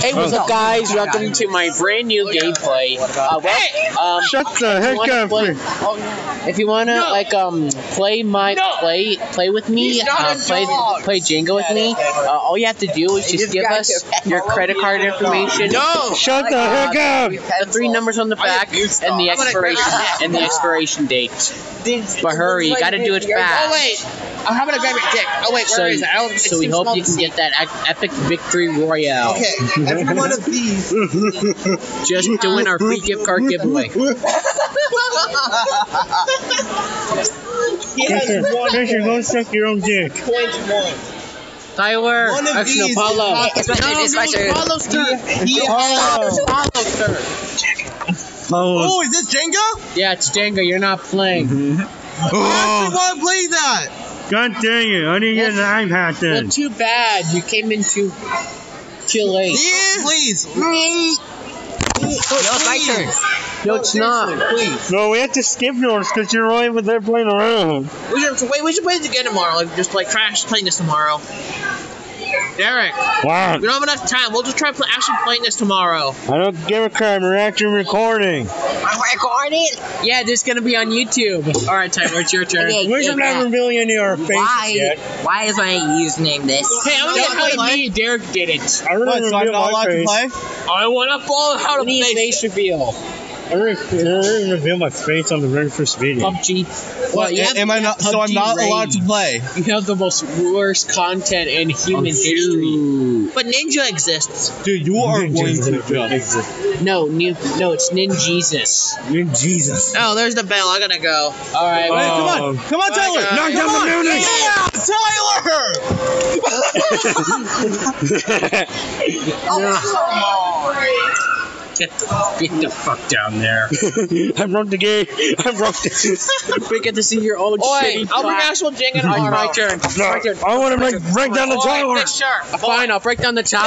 Hey, what's up, guys? Welcome to my brand new gameplay. Uh, well, um, Shut the if you heck wanna up. play- If you wanna like um play my play play with me, uh, play play Jenga with me, uh, all you have to do is just give us your credit card information. No! Shut the heck up. The three numbers on the back and the expiration and the expiration date. But hurry, you gotta do it fast. Oh fast. wait, I'm having to grab your dick. Oh wait, So, where is it? I don't, so we hope you can get that epic victory royale. Okay, every one of these. Just doing our free gift card giveaway. He has one Fisher, go suck your own dick. point one. Tyler, One of actually, no, these Paulo. is It's my turn. It's my turn. Paulo's turn. He Paulo's has. Paulo's turn. Oh, Oh, is this Jenga? Yeah, it's Jenga. You're not playing. Mm-hmm. I actually oh. want to play that. God dang it. I didn't get an iPad Well, then. too bad. You came in too too late. Yeah. Please. No, it's my turn. No, it's not. Please. No, we have to skip yours because you're right with there playing around. We should wait. We should play this again tomorrow. Like just like crash playing this tomorrow. Derek, Wow. we don't have enough time. We'll just try play, actually playing this tomorrow. I don't give a crap. We're actually recording. I'm recording. Yeah, this is gonna be on YouTube. All right, Tyler, it's your turn. Okay, We're just yeah. not revealing any of our faces Why? yet. Why is my username this? Hey, I'm Don't gonna play play. me. Derek did it. I really What, so I'm reveal not my allowed to play? I want to follow how to We need play. face reveal. I really, I really reveal my face on the very first video. PUBG. Well, What, you have am I not? So I'm PUBG not allowed to play. You have the most worst content in human oh, history. But Ninja exists. Dude, you are going to jump. No, new, no, it's Ninjesus. You're Oh, there's the bell. I gotta go. All right. Oh. Hey, come on, oh. come on, Tyler. God. Knock down Come the on. Yeah, Tyler. Oh, Get, get the fuck down there. I broke the gate. I broke the. we get to see your old Oi, shitty I'll bring class. actual Jenga All right, tomorrow. my turn. No, My turn. I want to break, break down the Oi, tower. Nick Sharp. Fine, I'll break down the tower.